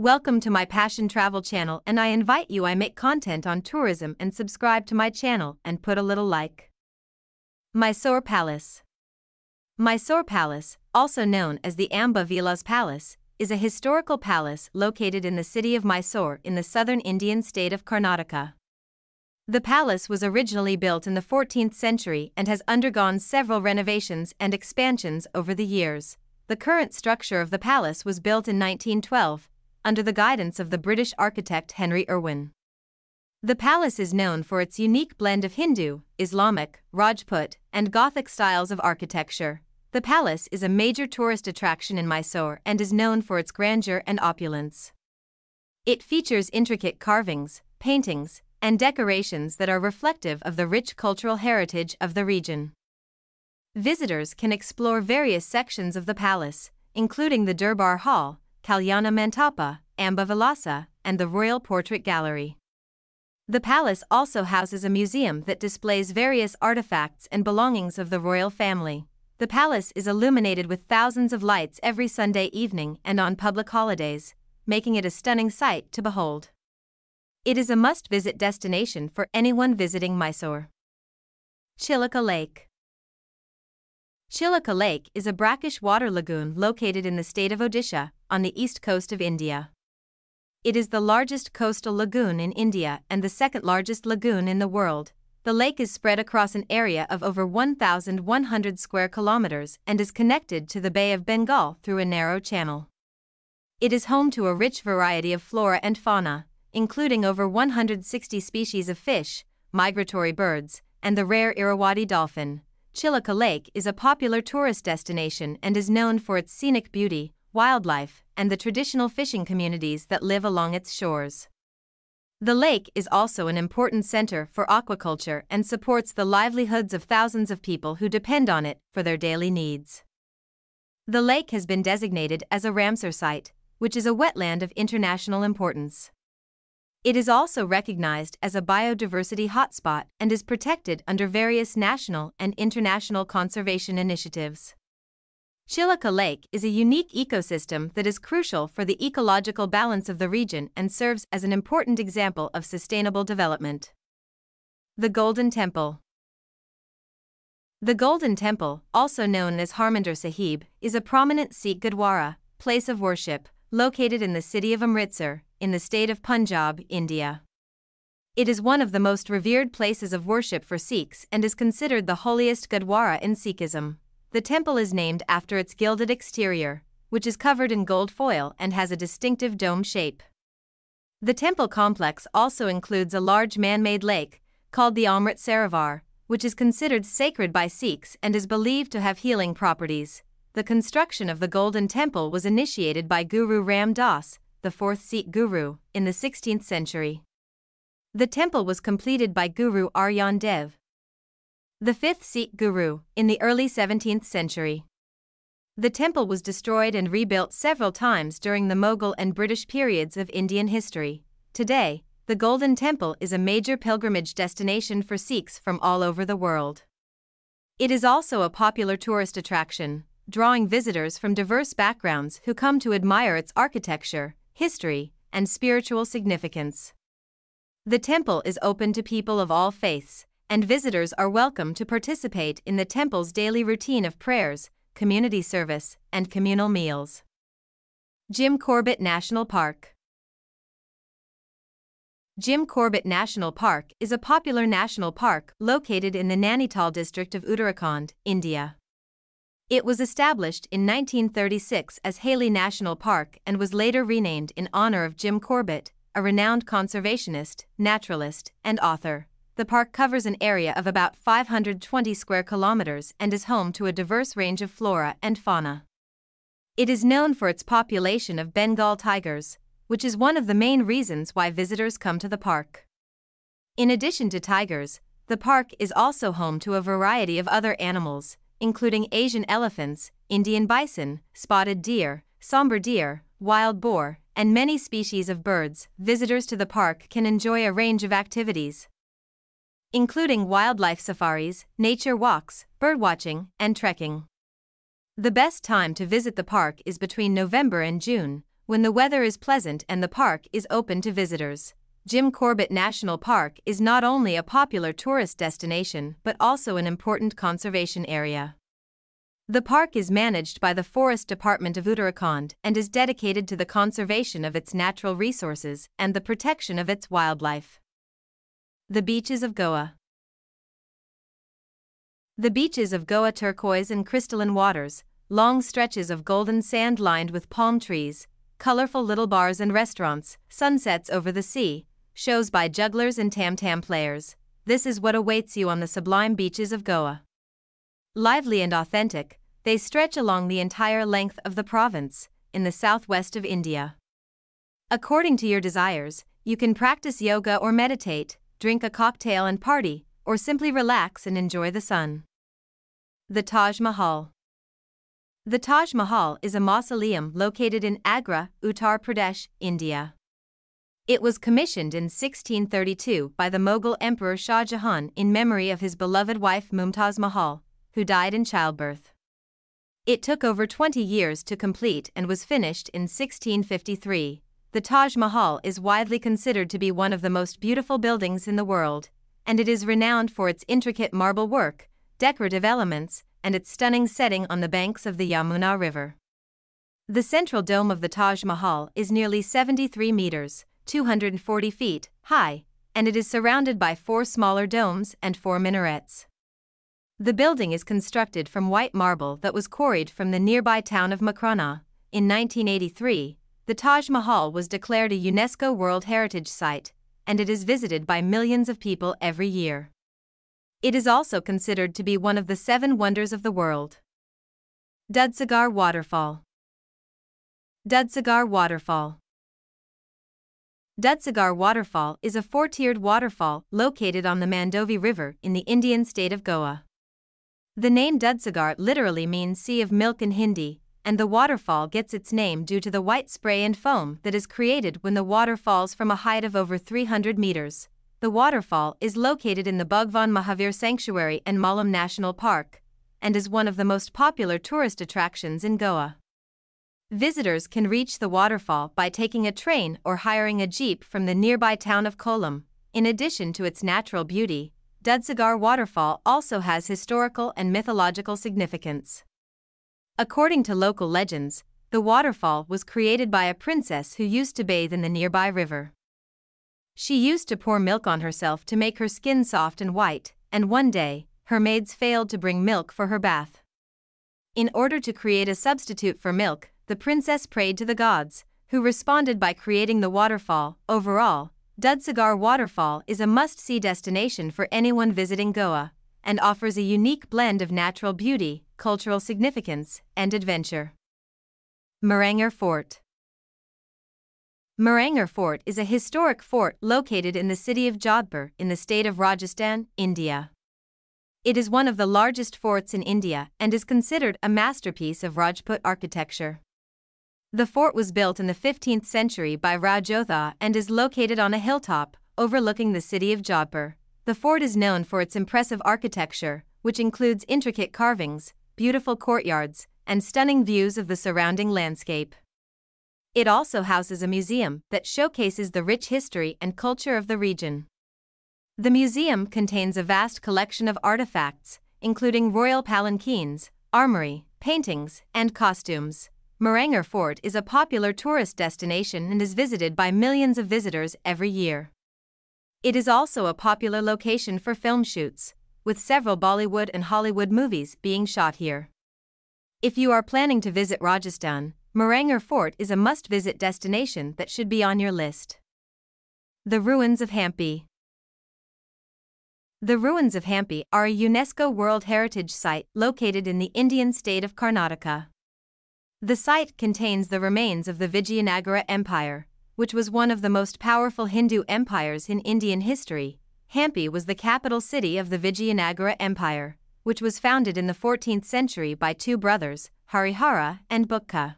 Welcome to my Passion Travel channel and I invite you I make content on tourism and subscribe to my channel and put a little like. Mysore Palace Mysore Palace, also known as the Amba Vilas Palace, is a historical palace located in the city of Mysore in the southern Indian state of Karnataka. The palace was originally built in the 14th century and has undergone several renovations and expansions over the years. The current structure of the palace was built in 1912 under the guidance of the British architect Henry Irwin. The palace is known for its unique blend of Hindu, Islamic, Rajput, and Gothic styles of architecture. The palace is a major tourist attraction in Mysore and is known for its grandeur and opulence. It features intricate carvings, paintings, and decorations that are reflective of the rich cultural heritage of the region. Visitors can explore various sections of the palace, including the Durbar Hall, Kalyana Mantapa, Amba Vilasa, and the Royal Portrait Gallery. The palace also houses a museum that displays various artifacts and belongings of the royal family. The palace is illuminated with thousands of lights every Sunday evening and on public holidays, making it a stunning sight to behold. It is a must visit destination for anyone visiting Mysore. Chilika Lake Chilika Lake is a brackish water lagoon located in the state of Odisha, on the east coast of India. It is the largest coastal lagoon in India and the second largest lagoon in the world. The lake is spread across an area of over 1,100 square kilometers and is connected to the Bay of Bengal through a narrow channel. It is home to a rich variety of flora and fauna, including over 160 species of fish, migratory birds, and the rare Irrawaddy dolphin. Chilika Lake is a popular tourist destination and is known for its scenic beauty, wildlife, and the traditional fishing communities that live along its shores. The lake is also an important center for aquaculture and supports the livelihoods of thousands of people who depend on it for their daily needs. The lake has been designated as a Ramsar site, which is a wetland of international importance. It is also recognized as a biodiversity hotspot and is protected under various national and international conservation initiatives. Chilika Lake is a unique ecosystem that is crucial for the ecological balance of the region and serves as an important example of sustainable development. The Golden Temple The Golden Temple, also known as Harmandir Sahib, is a prominent Sikh Gurdwara, place of worship, located in the city of Amritsar, in the state of Punjab, India. It is one of the most revered places of worship for Sikhs and is considered the holiest Gurdwara in Sikhism. The temple is named after its gilded exterior, which is covered in gold foil and has a distinctive dome shape. The temple complex also includes a large man made lake, called the Amrit Sarovar, which is considered sacred by Sikhs and is believed to have healing properties. The construction of the Golden Temple was initiated by Guru Ram Das, the fourth Sikh Guru, in the 16th century. The temple was completed by Guru Arjan Dev, the fifth Sikh Guru, in the early 17th century. The temple was destroyed and rebuilt several times during the Mughal and British periods of Indian history. Today, the Golden Temple is a major pilgrimage destination for Sikhs from all over the world. It is also a popular tourist attraction drawing visitors from diverse backgrounds who come to admire its architecture, history, and spiritual significance. The temple is open to people of all faiths, and visitors are welcome to participate in the temple's daily routine of prayers, community service, and communal meals. Jim Corbett National Park Jim Corbett National Park is a popular national park located in the Nainital district of Uttarakhand, India. It was established in 1936 as Hailey National Park and was later renamed in honor of Jim Corbett, a renowned conservationist, naturalist, and author. The park covers an area of about 520 square kilometers and is home to a diverse range of flora and fauna. It is known for its population of Bengal tigers, which is one of the main reasons why visitors come to the park. In addition to tigers, the park is also home to a variety of other animals, including Asian elephants, Indian bison, spotted deer, sambar deer, wild boar, and many species of birds, visitors to the park can enjoy a range of activities, including wildlife safaris, nature walks, birdwatching, and trekking. The best time to visit the park is between November and June, when the weather is pleasant and the park is open to visitors. Jim Corbett National Park is not only a popular tourist destination but also an important conservation area. The park is managed by the Forest Department of Uttarakhand and is dedicated to the conservation of its natural resources and the protection of its wildlife. The beaches of Goa. The beaches of Goa turquoise and crystalline waters, long stretches of golden sand lined with palm trees, colorful little bars and restaurants, sunsets over the sea, shows by jugglers and tam tam players. This is what awaits you on the sublime beaches of Goa. Lively and authentic, they stretch along the entire length of the province, in the southwest of India. According to your desires, you can practice yoga or meditate, drink a cocktail and party, or simply relax and enjoy the sun. The Taj Mahal The Taj Mahal is a mausoleum located in Agra, Uttar Pradesh, India. It was commissioned in 1632 by the Mughal Emperor Shah Jahan in memory of his beloved wife Mumtaz Mahal, who died in childbirth. It took over 20 years to complete and was finished in 1653. The Taj Mahal is widely considered to be one of the most beautiful buildings in the world, and it is renowned for its intricate marble work, decorative elements, and its stunning setting on the banks of the Yamuna River. The central dome of the Taj Mahal is nearly 73 meters, 240 feet, high, and it is surrounded by four smaller domes and four minarets. The building is constructed from white marble that was quarried from the nearby town of Makrana. In 1983, the Taj Mahal was declared a UNESCO World Heritage Site, and it is visited by millions of people every year. It is also considered to be one of the seven wonders of the world. Dudhsagar Waterfall Dudhsagar Waterfall Dudhsagar Waterfall is a four-tiered waterfall located on the Mandovi River in the Indian state of Goa. The name Dudhsagar literally means sea of milk in Hindi, and the waterfall gets its name due to the white spray and foam that is created when the water falls from a height of over 300 meters. The waterfall is located in the Bhagwan Mahavir Sanctuary and Mollem National Park, and is one of the most popular tourist attractions in Goa. Visitors can reach the waterfall by taking a train or hiring a jeep from the nearby town of Kollam. In addition to its natural beauty, Dudhsagar waterfall also has historical and mythological significance. According to local legends, the waterfall was created by a princess who used to bathe in the nearby river. She used to pour milk on herself to make her skin soft and white, and one day, her maids failed to bring milk for her bath. In order to create a substitute for milk, the princess prayed to the gods, who responded by creating the waterfall. Overall, Dudhsagar Waterfall is a must-see destination for anyone visiting Goa and offers a unique blend of natural beauty, cultural significance, and adventure. Mehrangarh Fort Mehrangarh Fort is a historic fort located in the city of Jodhpur in the state of Rajasthan, India. It is one of the largest forts in India and is considered a masterpiece of Rajput architecture. The fort was built in the 15th century by Rao Jodha and is located on a hilltop overlooking the city of Jodhpur. The fort is known for its impressive architecture, which includes intricate carvings, beautiful courtyards, and stunning views of the surrounding landscape. It also houses a museum that showcases the rich history and culture of the region. The museum contains a vast collection of artifacts, including royal palanquins, armory, paintings, and costumes. Mehrangarh Fort is a popular tourist destination and is visited by millions of visitors every year. It is also a popular location for film shoots, with several Bollywood and Hollywood movies being shot here. If you are planning to visit Rajasthan, Mehrangarh Fort is a must visit destination that should be on your list. The Ruins of Hampi The ruins of Hampi are a UNESCO World Heritage Site located in the Indian state of Karnataka. The site contains the remains of the Vijayanagara Empire, which was one of the most powerful Hindu empires in Indian history. Hampi was the capital city of the Vijayanagara Empire, which was founded in the 14th century by two brothers, Harihara and Bukka.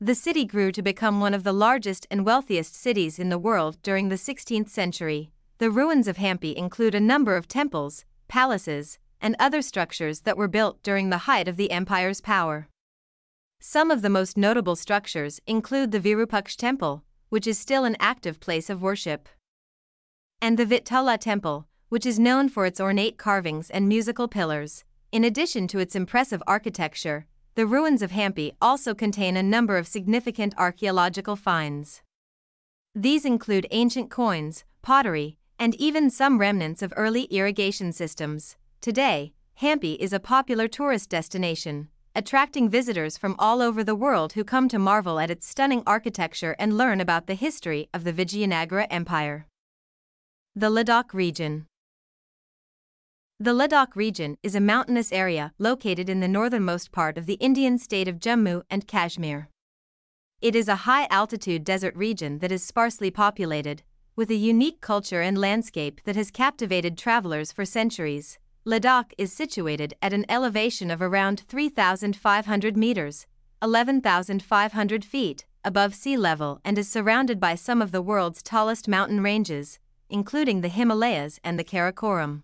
The city grew to become one of the largest and wealthiest cities in the world during the 16th century. The ruins of Hampi include a number of temples, palaces, and other structures that were built during the height of the empire's power. Some of the most notable structures include the Virupaksha Temple, which is still an active place of worship, and the Vittala Temple, which is known for its ornate carvings and musical pillars. In addition to its impressive architecture, the ruins of Hampi also contain a number of significant archaeological finds. These include ancient coins, pottery, and even some remnants of early irrigation systems. Today, Hampi is a popular tourist destination, attracting visitors from all over the world who come to marvel at its stunning architecture and learn about the history of the Vijayanagara Empire. The Ladakh region. The Ladakh region is a mountainous area located in the northernmost part of the Indian state of Jammu and Kashmir. It is a high altitude desert region that is sparsely populated, with a unique culture and landscape that has captivated travelers for centuries. Ladakh is situated at an elevation of around 3,500 meters, 11,500 feet, above sea level and is surrounded by some of the world's tallest mountain ranges, including the Himalayas and the Karakoram.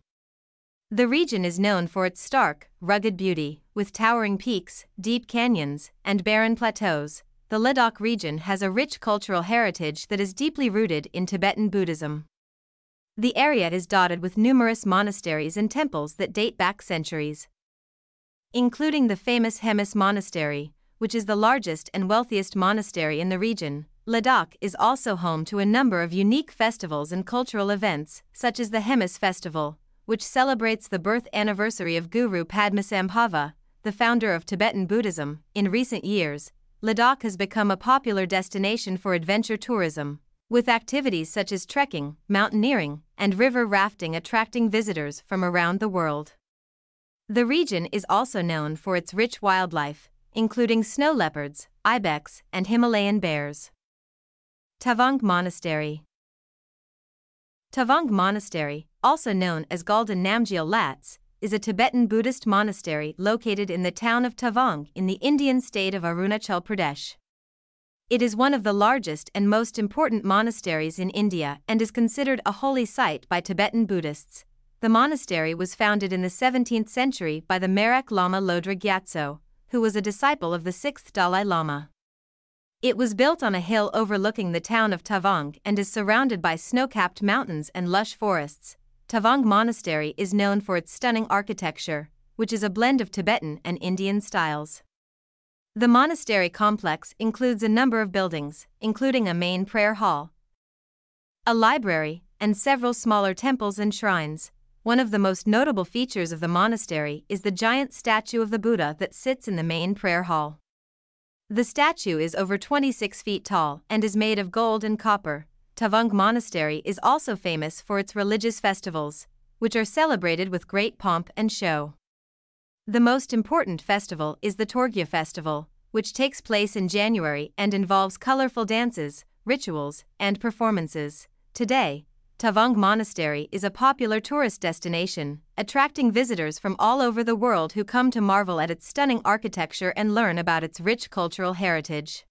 The region is known for its stark, rugged beauty, with towering peaks, deep canyons, and barren plateaus. The Ladakh region has a rich cultural heritage that is deeply rooted in Tibetan Buddhism. The area is dotted with numerous monasteries and temples that date back centuries, including the famous Hemis Monastery, which is the largest and wealthiest monastery in the region. Ladakh is also home to a number of unique festivals and cultural events, such as the Hemis Festival, which celebrates the birth anniversary of Guru Padmasambhava, the founder of Tibetan Buddhism. In recent years, Ladakh has become a popular destination for adventure tourism, with activities such as trekking, mountaineering, and river rafting attracting visitors from around the world. The region is also known for its rich wildlife, including snow leopards, ibex, and Himalayan bears. Tawang Monastery Tawang Monastery, also known as Galden Namgyal Lats, is a Tibetan Buddhist monastery located in the town of Tawang in the Indian state of Arunachal Pradesh. It is one of the largest and most important monasteries in India and is considered a holy site by Tibetan Buddhists. The monastery was founded in the 17th century by the Merak Lama Lodra Gyatso, who was a disciple of the 6th Dalai Lama. It was built on a hill overlooking the town of Tawang and is surrounded by snow-capped mountains and lush forests. Tawang Monastery is known for its stunning architecture, which is a blend of Tibetan and Indian styles. The monastery complex includes a number of buildings, including a main prayer hall, a library, and several smaller temples and shrines. One of the most notable features of the monastery is the giant statue of the Buddha that sits in the main prayer hall. The statue is over 26 feet tall and is made of gold and copper. Tawang Monastery is also famous for its religious festivals, which are celebrated with great pomp and show. The most important festival is the Torgya Festival, which takes place in January and involves colorful dances, rituals, and performances. Today, Tawang Monastery is a popular tourist destination, attracting visitors from all over the world who come to marvel at its stunning architecture and learn about its rich cultural heritage.